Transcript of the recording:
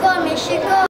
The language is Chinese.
过没试过